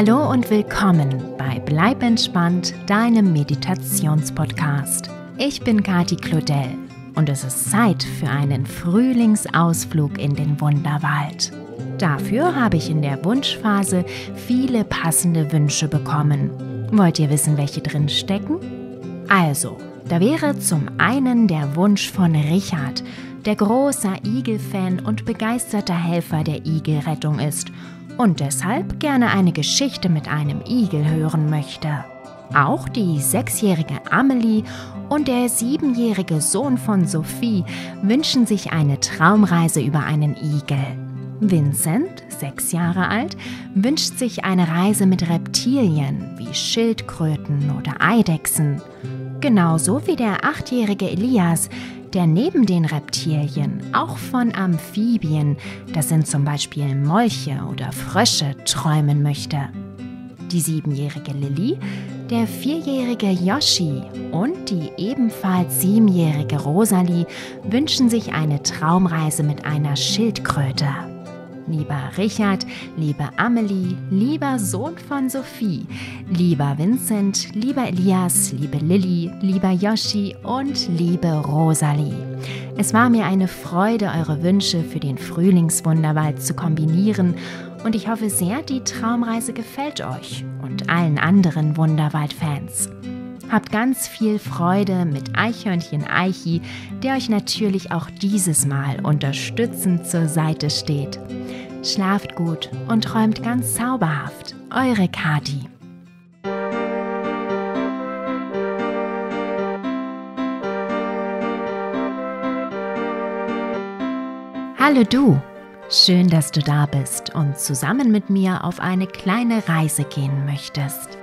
Hallo und willkommen bei Bleib entspannt, deinem Meditationspodcast. Ich bin Kati Claudel und es ist Zeit für einen Frühlingsausflug in den Wunderwald. Dafür habe ich in der Wunschphase viele passende Wünsche bekommen. Wollt ihr wissen, welche drin stecken? Also, da wäre zum einen der Wunsch von Richard, der großer Igelfan und begeisterter Helfer der Igelrettung ist und deshalb gerne eine Geschichte mit einem Igel hören möchte. Auch die sechsjährige Amelie und der siebenjährige Sohn von Sophie wünschen sich eine Traumreise über einen Igel. Vincent, sechs Jahre alt, wünscht sich eine Reise mit Reptilien wie Schildkröten oder Eidechsen. Genauso wie der achtjährige Elias, der neben den Reptilien auch von Amphibien, das sind zum Beispiel Molche oder Frösche, träumen möchte. Die siebenjährige Lilly, der vierjährige Yoshi und die ebenfalls siebenjährige Rosalie wünschen sich eine Traumreise mit einer Schildkröte lieber Richard, liebe Amelie, lieber Sohn von Sophie, lieber Vincent, lieber Elias, liebe Lilly, lieber Yoshi und liebe Rosalie. Es war mir eine Freude, eure Wünsche für den Frühlingswunderwald zu kombinieren und ich hoffe sehr, die Traumreise gefällt euch und allen anderen Wunderwald-Fans. Habt ganz viel Freude mit Eichhörnchen Eichi, der euch natürlich auch dieses Mal unterstützend zur Seite steht. Schlaft gut und träumt ganz zauberhaft. Eure Kati. Hallo du! Schön, dass du da bist und zusammen mit mir auf eine kleine Reise gehen möchtest.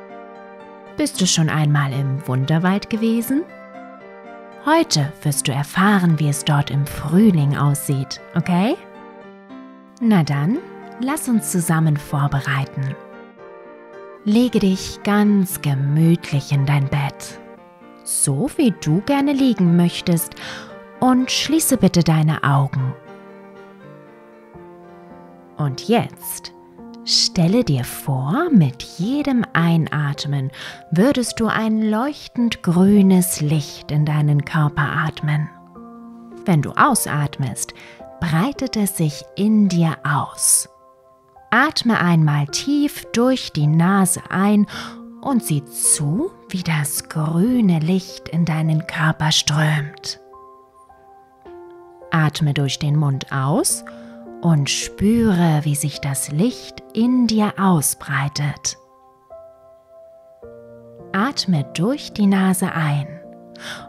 Bist du schon einmal im Wunderwald gewesen? Heute wirst du erfahren, wie es dort im Frühling aussieht, okay? Na dann, lass uns zusammen vorbereiten. Lege dich ganz gemütlich in dein Bett, so wie du gerne liegen möchtest, und schließe bitte deine Augen. Und jetzt Stelle dir vor, mit jedem Einatmen würdest du ein leuchtend grünes Licht in deinen Körper atmen. Wenn du ausatmest, breitet es sich in dir aus. Atme einmal tief durch die Nase ein und sieh zu, wie das grüne Licht in deinen Körper strömt. Atme durch den Mund aus und und spüre, wie sich das Licht in dir ausbreitet. Atme durch die Nase ein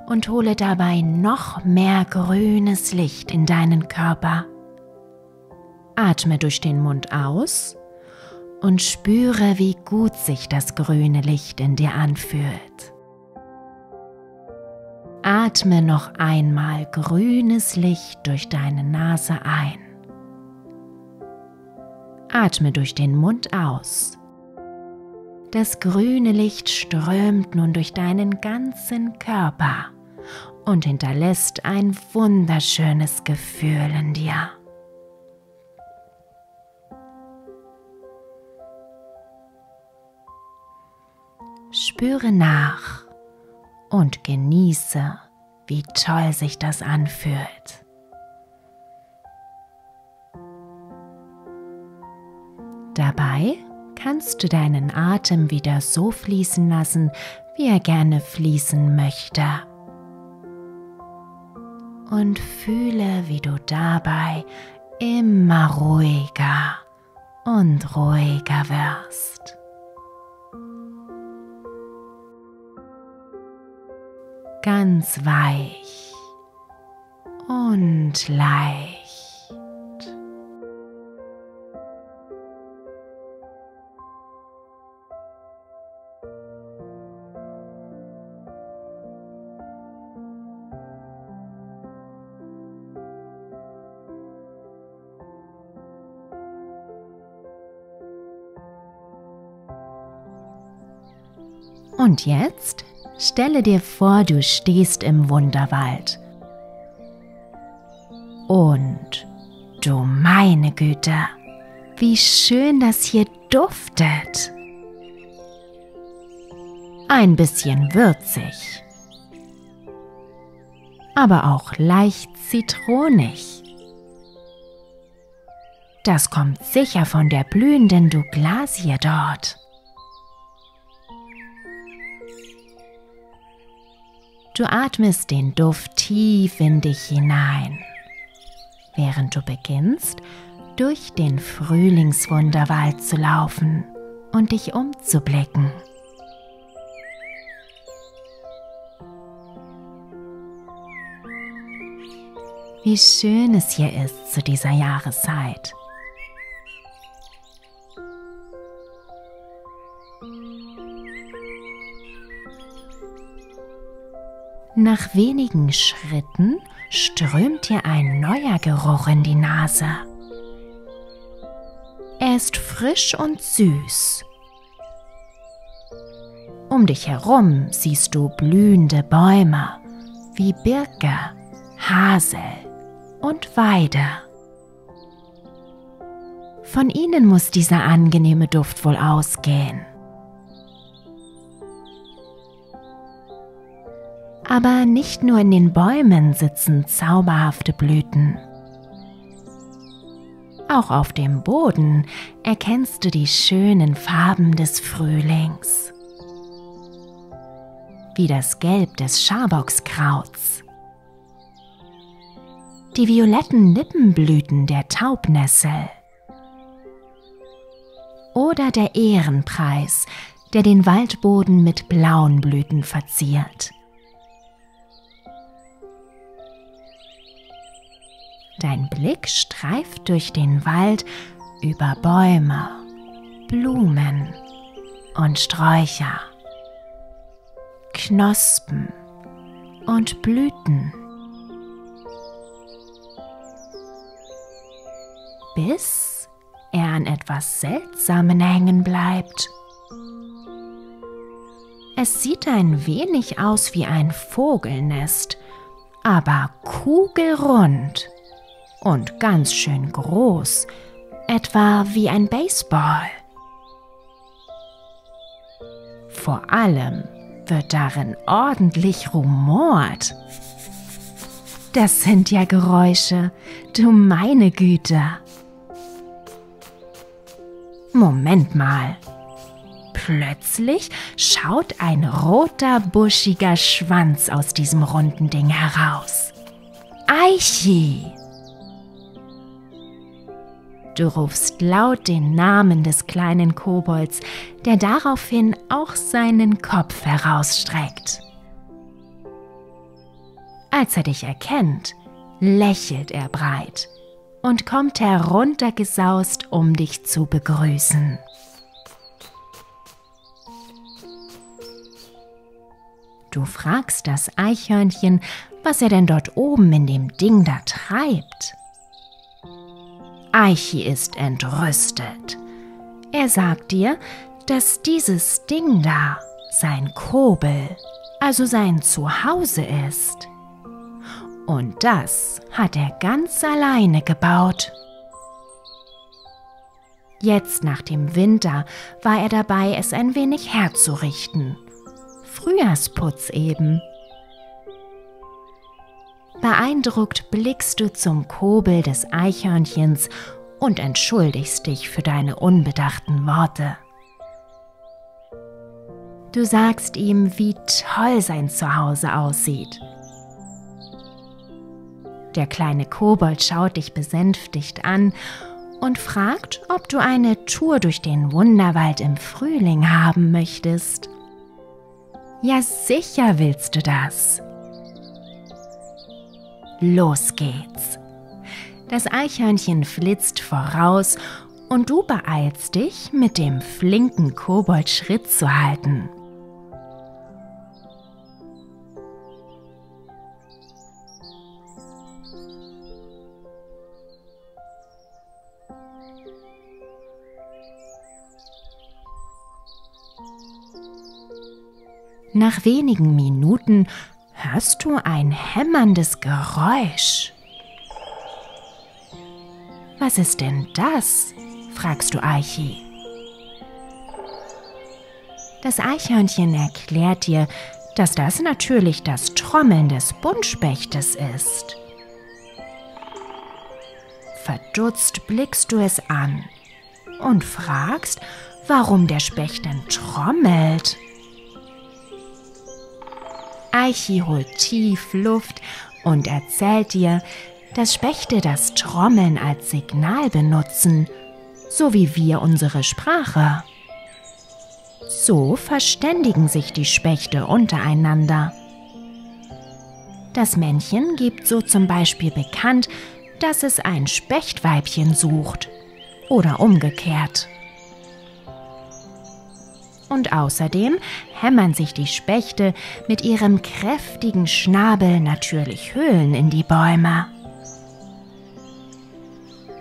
und hole dabei noch mehr grünes Licht in deinen Körper. Atme durch den Mund aus und spüre, wie gut sich das grüne Licht in dir anfühlt. Atme noch einmal grünes Licht durch deine Nase ein. Atme durch den Mund aus. Das grüne Licht strömt nun durch deinen ganzen Körper und hinterlässt ein wunderschönes Gefühl in dir. Spüre nach und genieße, wie toll sich das anfühlt. Dabei kannst du deinen Atem wieder so fließen lassen, wie er gerne fließen möchte. Und fühle, wie du dabei immer ruhiger und ruhiger wirst. Ganz weich und leicht. Und jetzt stelle dir vor, du stehst im Wunderwald. Und du meine Güte, wie schön das hier duftet. ein bisschen würzig, aber auch leicht zitronig. Das kommt sicher von der blühenden Douglasie dort. Du atmest den Duft tief in dich hinein, während du beginnst, durch den Frühlingswunderwald zu laufen und dich umzublicken. Wie schön es hier ist zu dieser Jahreszeit. Nach wenigen Schritten strömt dir ein neuer Geruch in die Nase. Er ist frisch und süß. Um dich herum siehst du blühende Bäume wie Birke, Hasel und Weide. Von ihnen muss dieser angenehme Duft wohl ausgehen. Aber nicht nur in den Bäumen sitzen zauberhafte Blüten. Auch auf dem Boden erkennst du die schönen Farben des Frühlings. Wie das Gelb des Schabockskrauts, die violetten Lippenblüten der Taubnessel oder der Ehrenpreis, der den Waldboden mit blauen Blüten verziert. Dein Blick streift durch den Wald über Bäume, Blumen und Sträucher, Knospen und Blüten. Bis er an etwas Seltsamen hängen bleibt. Es sieht ein wenig aus wie ein Vogelnest, aber kugelrund und ganz schön groß, etwa wie ein Baseball. Vor allem wird darin ordentlich rumort. Das sind ja Geräusche, du meine Güte. Moment mal. Plötzlich schaut ein roter, buschiger Schwanz aus diesem runden Ding heraus. Aichi! Du rufst laut den Namen des kleinen Kobolds, der daraufhin auch seinen Kopf herausstreckt. Als er dich erkennt, lächelt er breit und kommt heruntergesaust, um dich zu begrüßen. Du fragst das Eichhörnchen, was er denn dort oben in dem Ding da treibt. Eichi ist entrüstet. Er sagt dir, dass dieses Ding da sein Kobel, also sein Zuhause ist. Und das hat er ganz alleine gebaut. Jetzt nach dem Winter war er dabei, es ein wenig herzurichten. Frühjahrsputz eben. Beeindruckt blickst du zum Kobel des Eichhörnchens und entschuldigst dich für deine unbedachten Worte. Du sagst ihm, wie toll sein Zuhause aussieht. Der kleine Kobold schaut dich besänftigt an und fragt, ob du eine Tour durch den Wunderwald im Frühling haben möchtest. Ja, sicher willst du das. Los geht's. Das Eichhörnchen flitzt voraus und du beeilst dich, mit dem flinken Kobold Schritt zu halten. Nach wenigen Minuten hörst du ein hämmerndes Geräusch. Was ist denn das? fragst du Eichi. Das Eichhörnchen erklärt dir, dass das natürlich das Trommeln des Buntspechtes ist. Verdutzt blickst du es an und fragst, warum der Specht denn trommelt. Eichi holt tief Luft und erzählt dir, dass Spechte das Trommeln als Signal benutzen, so wie wir unsere Sprache. So verständigen sich die Spechte untereinander. Das Männchen gibt so zum Beispiel bekannt, dass es ein Spechtweibchen sucht oder umgekehrt. Und außerdem hämmern sich die Spechte mit ihrem kräftigen Schnabel natürlich Höhlen in die Bäume.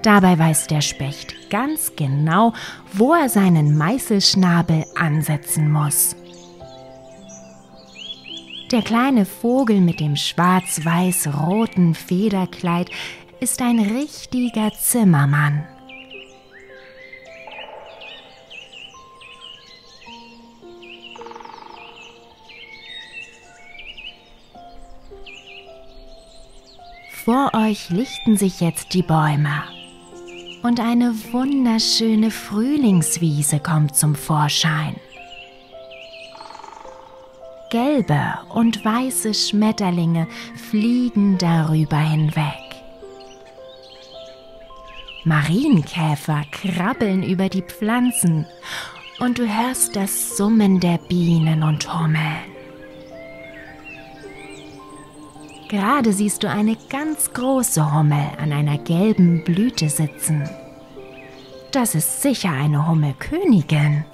Dabei weiß der Specht ganz genau, wo er seinen Meißelschnabel ansetzen muss. Der kleine Vogel mit dem schwarz-weiß-roten Federkleid ist ein richtiger Zimmermann. Vor euch lichten sich jetzt die Bäume und eine wunderschöne Frühlingswiese kommt zum Vorschein. Gelbe und weiße Schmetterlinge fliegen darüber hinweg. Marienkäfer krabbeln über die Pflanzen und du hörst das Summen der Bienen und Hummeln. Gerade siehst du eine ganz große Hummel an einer gelben Blüte sitzen. Das ist sicher eine Hummelkönigin.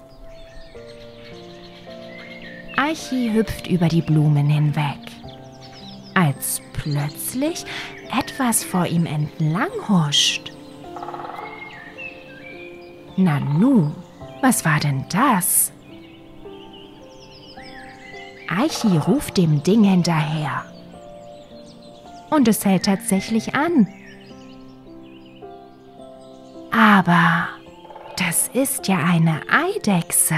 Eichi hüpft über die Blumen hinweg, als plötzlich etwas vor ihm entlang huscht. Nanu, was war denn das? Eichi ruft dem Ding hinterher und es hält tatsächlich an. Aber das ist ja eine Eidechse.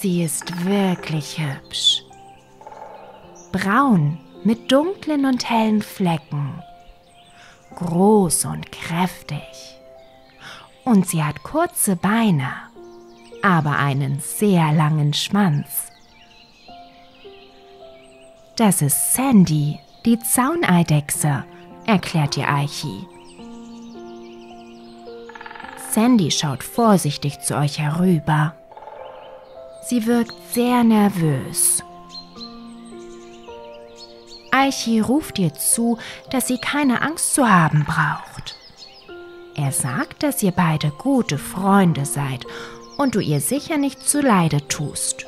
Sie ist wirklich hübsch. Braun mit dunklen und hellen Flecken. Groß und kräftig. Und sie hat kurze Beine, aber einen sehr langen Schwanz. Das ist Sandy, die Zauneidechse, erklärt ihr Eichi. Sandy schaut vorsichtig zu euch herüber. Sie wirkt sehr nervös. Eichi ruft ihr zu, dass sie keine Angst zu haben braucht. Er sagt, dass ihr beide gute Freunde seid und du ihr sicher nicht zuleide tust.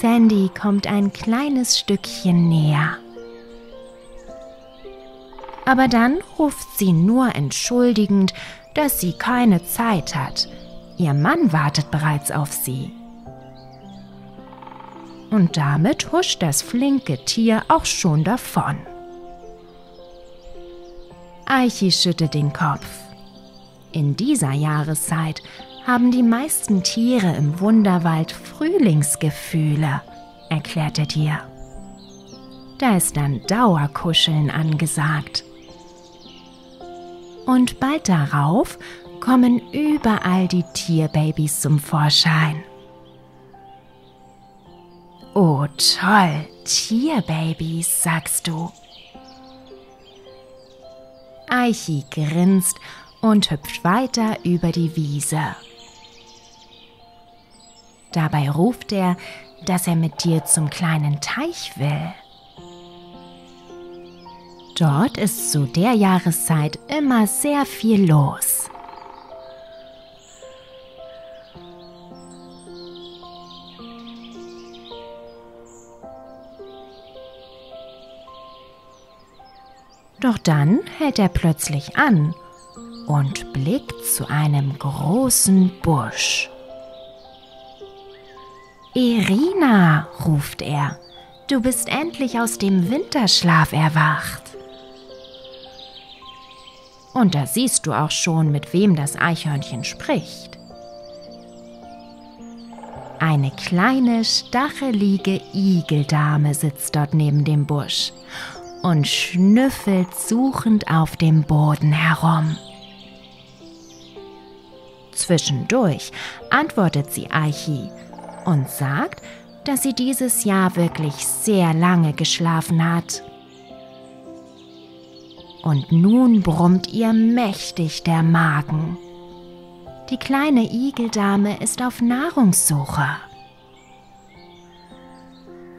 Sandy kommt ein kleines Stückchen näher. Aber dann ruft sie nur entschuldigend, dass sie keine Zeit hat. Ihr Mann wartet bereits auf sie. Und damit huscht das flinke Tier auch schon davon. Eichi schüttet den Kopf. In dieser Jahreszeit haben die meisten Tiere im Wunderwald Frühlingsgefühle, erklärt er dir. Da ist dann Dauerkuscheln angesagt. Und bald darauf kommen überall die Tierbabys zum Vorschein. Oh toll, Tierbabys, sagst du. Eichi grinst und hüpft weiter über die Wiese. Dabei ruft er, dass er mit dir zum kleinen Teich will. Dort ist zu der Jahreszeit immer sehr viel los. Doch dann hält er plötzlich an und blickt zu einem großen Busch. Irina, ruft er, du bist endlich aus dem Winterschlaf erwacht. Und da siehst du auch schon, mit wem das Eichhörnchen spricht. Eine kleine, stachelige Igeldame sitzt dort neben dem Busch und schnüffelt suchend auf dem Boden herum. Zwischendurch antwortet sie Eichi und sagt, dass sie dieses Jahr wirklich sehr lange geschlafen hat. Und nun brummt ihr mächtig der Magen. Die kleine Igeldame ist auf Nahrungssuche.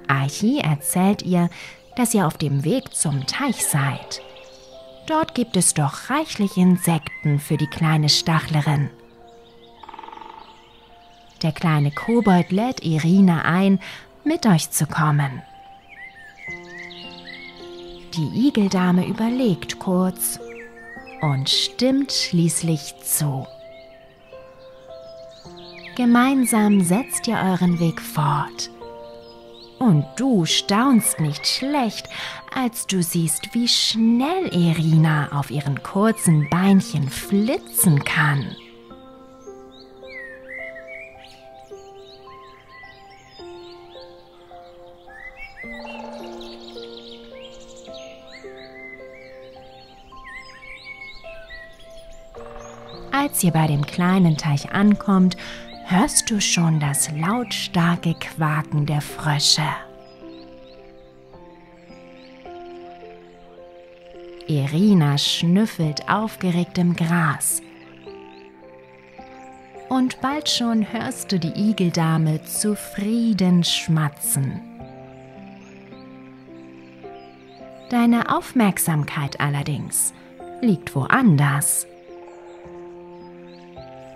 Aichi erzählt ihr, dass ihr auf dem Weg zum Teich seid. Dort gibt es doch reichlich Insekten für die kleine Stachlerin. Der kleine Kobold lädt Irina ein, mit euch zu kommen. Die Igeldame überlegt kurz und stimmt schließlich zu. Gemeinsam setzt ihr euren Weg fort. Und du staunst nicht schlecht, als du siehst, wie schnell Irina auf ihren kurzen Beinchen flitzen kann. Als ihr bei dem kleinen Teich ankommt, hörst du schon das lautstarke Quaken der Frösche. Irina schnüffelt aufgeregt im Gras. Und bald schon hörst du die Igeldame zufrieden schmatzen. Deine Aufmerksamkeit allerdings liegt woanders.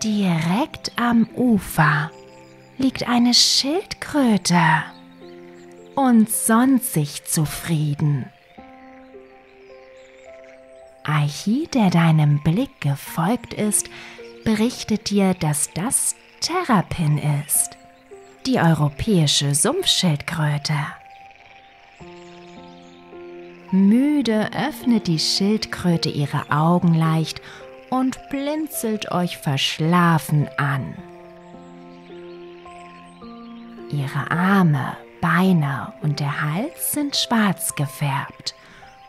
Direkt am Ufer liegt eine Schildkröte und sonnt sich zufrieden. Aichi, der deinem Blick gefolgt ist, berichtet dir, dass das Terrapin ist, die europäische Sumpfschildkröte. Müde öffnet die Schildkröte ihre Augen leicht und blinzelt euch verschlafen an. Ihre Arme, Beine und der Hals sind schwarz gefärbt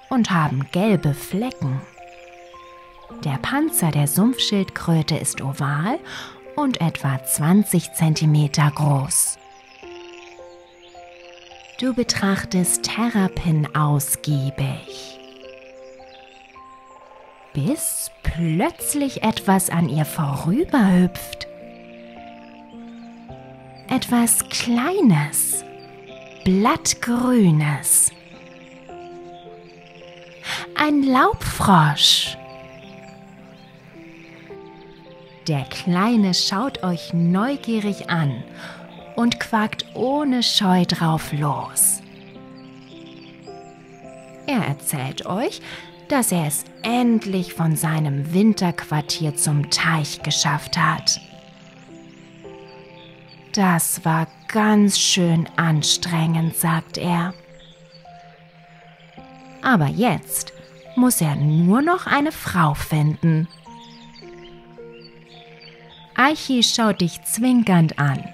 und haben gelbe Flecken. Der Panzer der Sumpfschildkröte ist oval und etwa 20 cm groß. Du betrachtest Terrapin ausgiebig bis plötzlich etwas an ihr vorüberhüpft. Etwas Kleines, Blattgrünes. Ein Laubfrosch. Der Kleine schaut euch neugierig an und quakt ohne Scheu drauf los. Er erzählt euch, dass er es endlich von seinem Winterquartier zum Teich geschafft hat. Das war ganz schön anstrengend, sagt er. Aber jetzt muss er nur noch eine Frau finden. Aichi schaut dich zwinkernd an.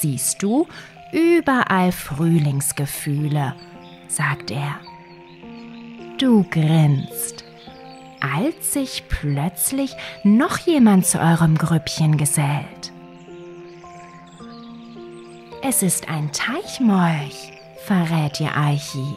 Siehst du, überall Frühlingsgefühle, sagt er. Du grinst, als sich plötzlich noch jemand zu eurem Grüppchen gesellt. Es ist ein Teichmolch, verrät ihr Eichi.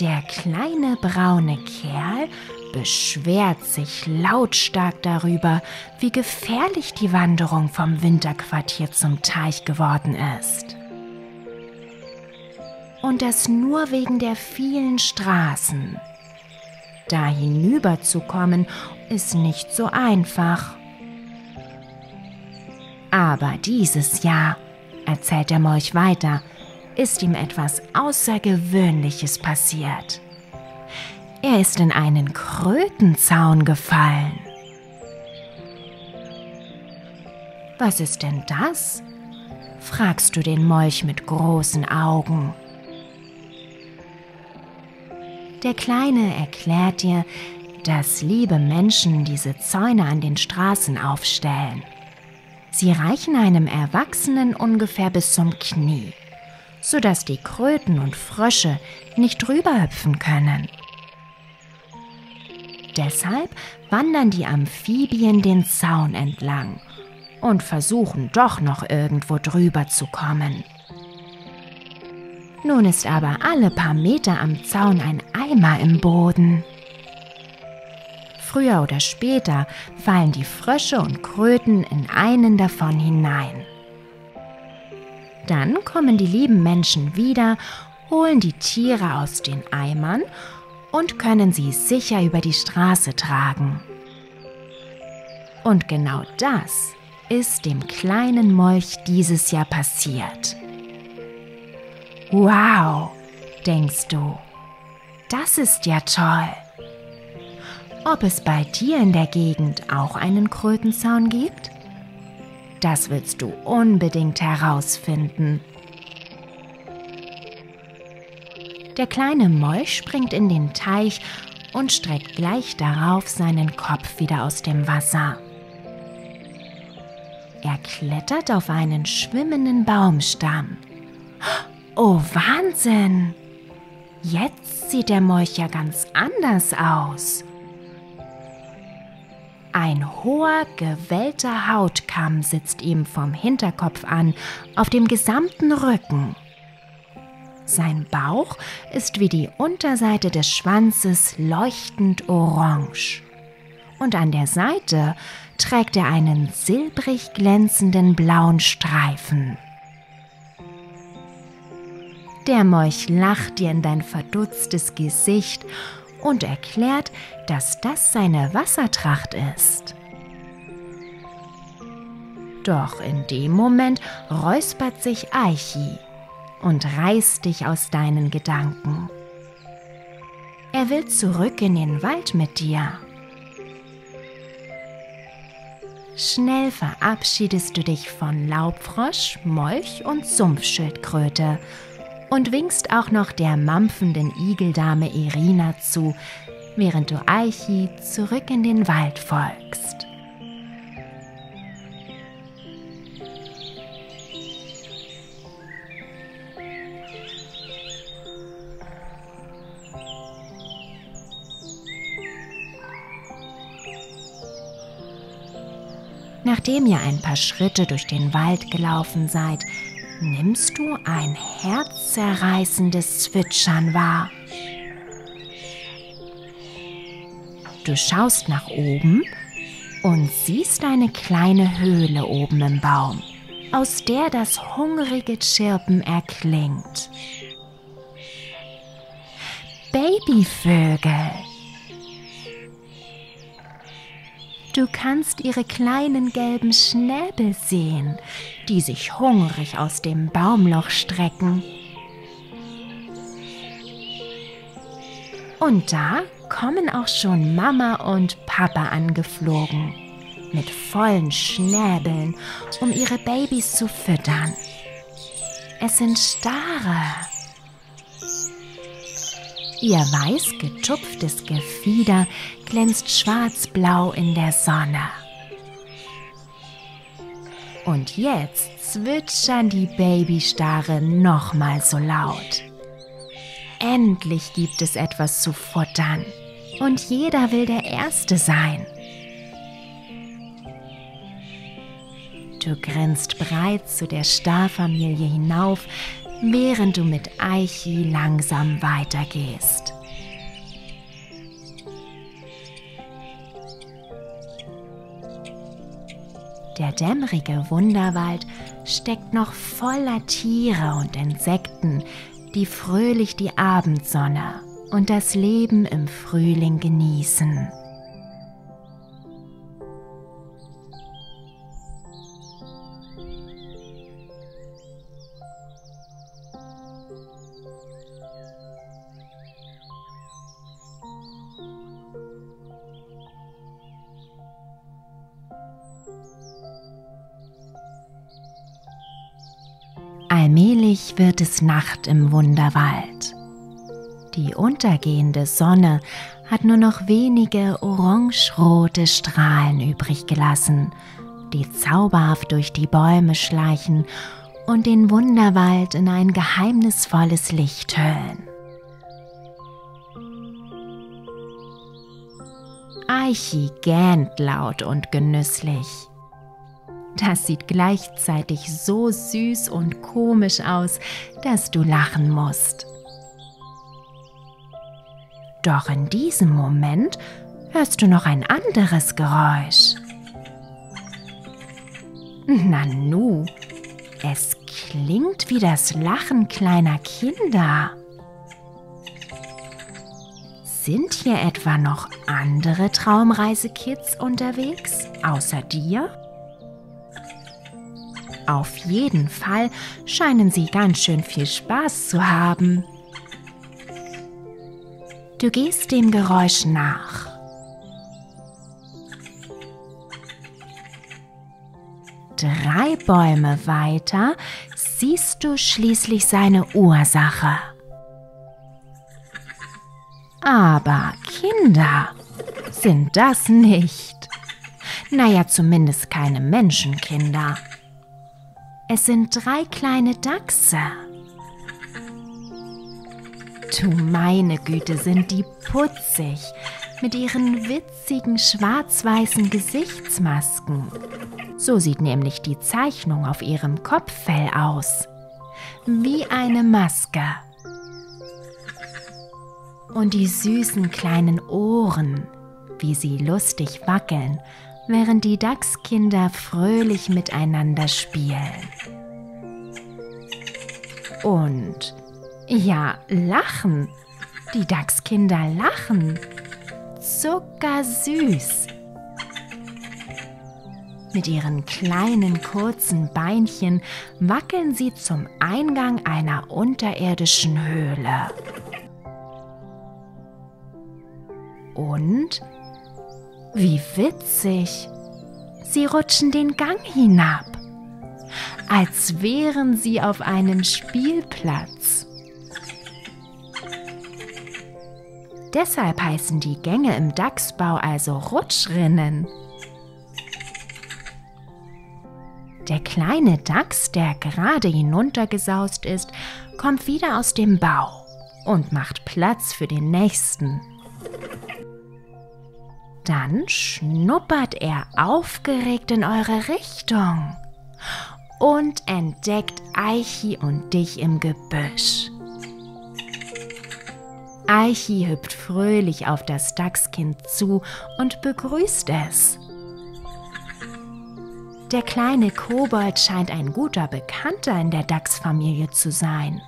Der kleine braune Kerl beschwert sich lautstark darüber, wie gefährlich die Wanderung vom Winterquartier zum Teich geworden ist und das nur wegen der vielen Straßen. Da hinüberzukommen ist nicht so einfach. Aber dieses Jahr, erzählt der Molch weiter, ist ihm etwas Außergewöhnliches passiert. Er ist in einen Krötenzaun gefallen. Was ist denn das? fragst du den Molch mit großen Augen. Der Kleine erklärt dir, dass liebe Menschen diese Zäune an den Straßen aufstellen. Sie reichen einem Erwachsenen ungefähr bis zum Knie, sodass die Kröten und Frösche nicht drüber hüpfen können. Deshalb wandern die Amphibien den Zaun entlang und versuchen doch noch irgendwo drüber zu kommen. Nun ist aber alle paar Meter am Zaun ein Eimer im Boden. Früher oder später fallen die Frösche und Kröten in einen davon hinein. Dann kommen die lieben Menschen wieder, holen die Tiere aus den Eimern und können sie sicher über die Straße tragen. Und genau das ist dem kleinen Molch dieses Jahr passiert. Wow, denkst du, das ist ja toll. Ob es bei dir in der Gegend auch einen Krötenzaun gibt? Das willst du unbedingt herausfinden. Der kleine Molch springt in den Teich und streckt gleich darauf seinen Kopf wieder aus dem Wasser. Er klettert auf einen schwimmenden Baumstamm. Oh Wahnsinn! Jetzt sieht der Molch ja ganz anders aus. Ein hoher, gewellter Hautkamm sitzt ihm vom Hinterkopf an, auf dem gesamten Rücken. Sein Bauch ist wie die Unterseite des Schwanzes leuchtend orange. Und an der Seite trägt er einen silbrig glänzenden blauen Streifen. Der Molch lacht dir in dein verdutztes Gesicht und erklärt, dass das seine Wassertracht ist. Doch in dem Moment räuspert sich Eichi und reißt dich aus deinen Gedanken. Er will zurück in den Wald mit dir. Schnell verabschiedest du dich von Laubfrosch, Molch und Sumpfschildkröte und winkst auch noch der mampfenden Igeldame Irina zu, während du Eichi zurück in den Wald folgst. Nachdem ihr ein paar Schritte durch den Wald gelaufen seid, nimmst du ein herzzerreißendes Zwitschern wahr. Du schaust nach oben und siehst eine kleine Höhle oben im Baum, aus der das hungrige Chirpen erklingt. Babyvögel Du kannst ihre kleinen gelben Schnäbel sehen, die sich hungrig aus dem Baumloch strecken. Und da kommen auch schon Mama und Papa angeflogen, mit vollen Schnäbeln, um ihre Babys zu füttern. Es sind Stare. Ihr weiß getupftes Gefieder glänzt schwarzblau in der Sonne. Und jetzt zwitschern die Babystare nochmal so laut. Endlich gibt es etwas zu futtern und jeder will der Erste sein. Du grinst breit zu der Starfamilie hinauf, während du mit Eichi langsam weitergehst. Der dämmerige Wunderwald steckt noch voller Tiere und Insekten, die fröhlich die Abendsonne und das Leben im Frühling genießen. Allmählich wird es Nacht im Wunderwald. Die untergehende Sonne hat nur noch wenige orangerote Strahlen übrig gelassen, die zauberhaft durch die Bäume schleichen und den Wunderwald in ein geheimnisvolles Licht hüllen. Eichi gähnt laut und genüsslich. Das sieht gleichzeitig so süß und komisch aus, dass du lachen musst. Doch in diesem Moment hörst du noch ein anderes Geräusch. Nanu, es klingt wie das Lachen kleiner Kinder. Sind hier etwa noch andere Traumreisekids unterwegs, außer dir? Auf jeden Fall scheinen sie ganz schön viel Spaß zu haben. Du gehst dem Geräusch nach. Drei Bäume weiter siehst du schließlich seine Ursache. Aber Kinder sind das nicht. Naja, zumindest keine Menschenkinder. Es sind drei kleine Dachse. Du meine Güte, sind die putzig mit ihren witzigen schwarz-weißen Gesichtsmasken. So sieht nämlich die Zeichnung auf ihrem Kopffell aus. Wie eine Maske. Und die süßen kleinen Ohren, wie sie lustig wackeln, während die Dachskinder fröhlich miteinander spielen. Und ja, lachen. Die Dachskinder lachen. Zuckersüß. Mit ihren kleinen kurzen Beinchen wackeln sie zum Eingang einer unterirdischen Höhle. Und wie witzig! Sie rutschen den Gang hinab, als wären sie auf einem Spielplatz. Deshalb heißen die Gänge im Dachsbau also Rutschrinnen. Der kleine Dachs, der gerade hinuntergesaust ist, kommt wieder aus dem Bau und macht Platz für den nächsten. Dann schnuppert er aufgeregt in eure Richtung und entdeckt Eichi und dich im Gebüsch. Eichi hüpft fröhlich auf das Dachskind zu und begrüßt es. Der kleine Kobold scheint ein guter Bekannter in der Dachsfamilie zu sein.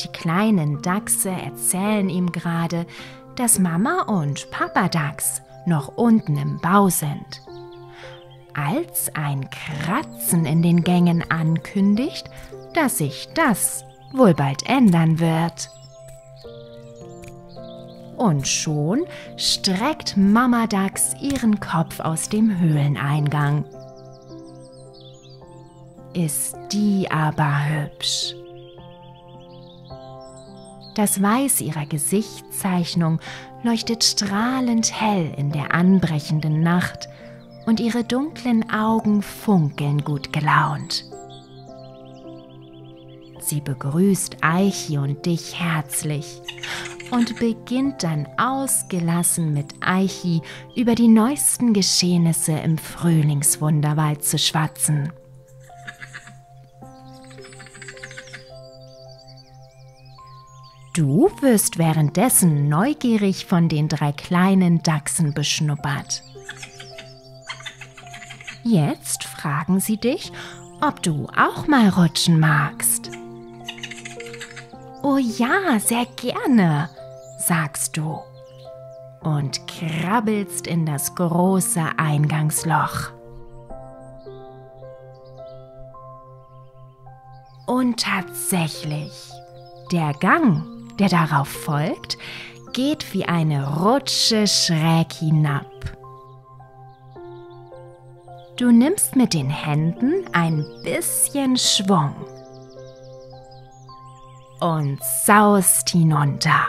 Die kleinen Dachse erzählen ihm gerade, dass Mama und Papa Dachs noch unten im Bau sind. Als ein Kratzen in den Gängen ankündigt, dass sich das wohl bald ändern wird. Und schon streckt Mama Dachs ihren Kopf aus dem Höhleneingang. Ist die aber hübsch. Das Weiß ihrer Gesichtszeichnung leuchtet strahlend hell in der anbrechenden Nacht und ihre dunklen Augen funkeln gut gelaunt. Sie begrüßt Eichi und dich herzlich und beginnt dann ausgelassen mit Eichi über die neuesten Geschehnisse im Frühlingswunderwald zu schwatzen. Du wirst währenddessen neugierig von den drei kleinen Dachsen beschnuppert. Jetzt fragen sie dich, ob du auch mal rutschen magst. Oh ja, sehr gerne, sagst du und krabbelst in das große Eingangsloch. Und tatsächlich, der Gang der darauf folgt, geht wie eine Rutsche schräg hinab. Du nimmst mit den Händen ein bisschen Schwung. und saust hinunter.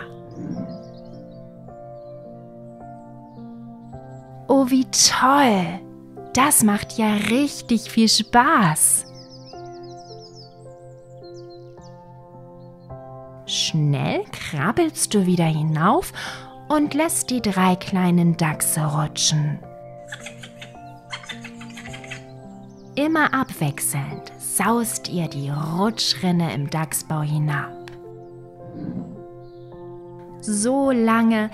Oh, wie toll! Das macht ja richtig viel Spaß. Schnell krabbelst du wieder hinauf und lässt die drei kleinen Dachse rutschen. Immer abwechselnd saust ihr die Rutschrinne im Dachsbau hinab. So lange,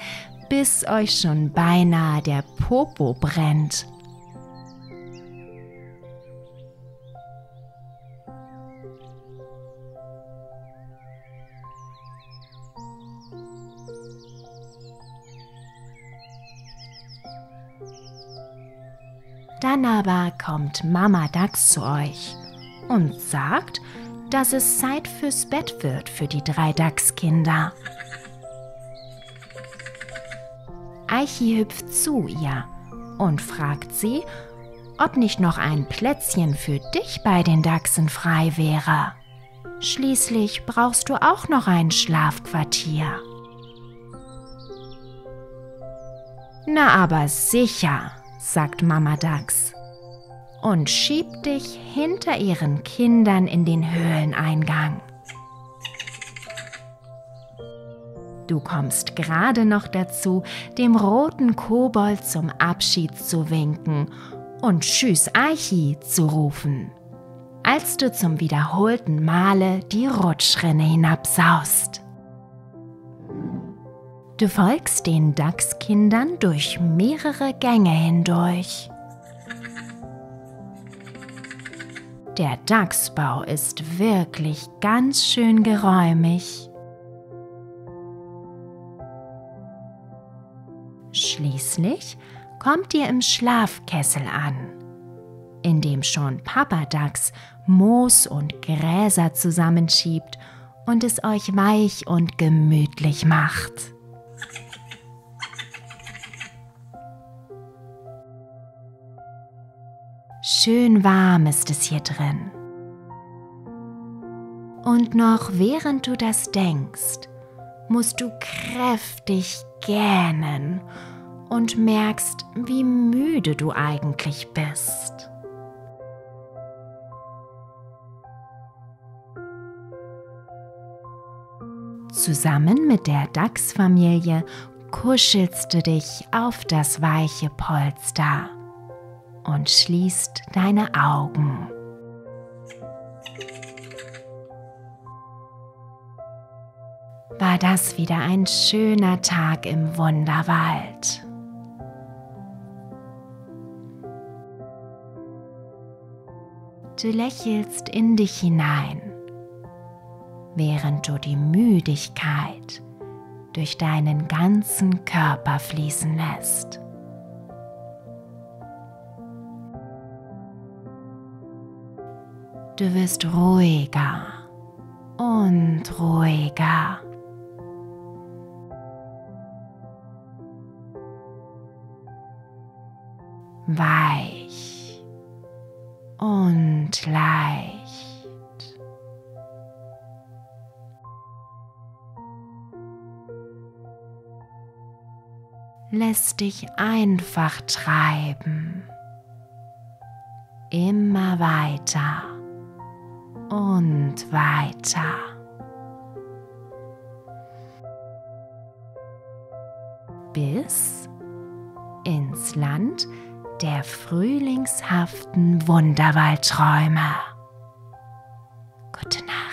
bis euch schon beinahe der Popo brennt. Dann aber kommt Mama Dachs zu euch und sagt, dass es Zeit fürs Bett wird für die drei Dachskinder. Eichi hüpft zu ihr und fragt sie, ob nicht noch ein Plätzchen für dich bei den Dachsen frei wäre. Schließlich brauchst du auch noch ein Schlafquartier. Na aber sicher, sagt Mama Dachs und schiebt dich hinter ihren Kindern in den Höhleneingang. Du kommst gerade noch dazu, dem roten Kobold zum Abschied zu winken und Tschüss Archi zu rufen, als du zum wiederholten Male die Rutschrinne hinabsaust. Du folgst den Dachskindern durch mehrere Gänge hindurch. Der Dachsbau ist wirklich ganz schön geräumig. Schließlich kommt ihr im Schlafkessel an, in dem schon Papa Dachs Moos und Gräser zusammenschiebt und es euch weich und gemütlich macht. Schön warm ist es hier drin. Und noch während du das denkst, musst du kräftig gähnen und merkst, wie müde du eigentlich bist. Zusammen mit der Dachsfamilie kuschelst du dich auf das weiche Polster und schließt deine Augen. War das wieder ein schöner Tag im Wunderwald. Du lächelst in dich hinein, während du die Müdigkeit durch deinen ganzen Körper fließen lässt. Du wirst ruhiger und ruhiger. Weich und leicht. Lässt dich einfach treiben. Immer weiter und weiter. Bis ins Land der frühlingshaften Wunderwaldträume. Gute Nacht.